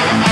Bye.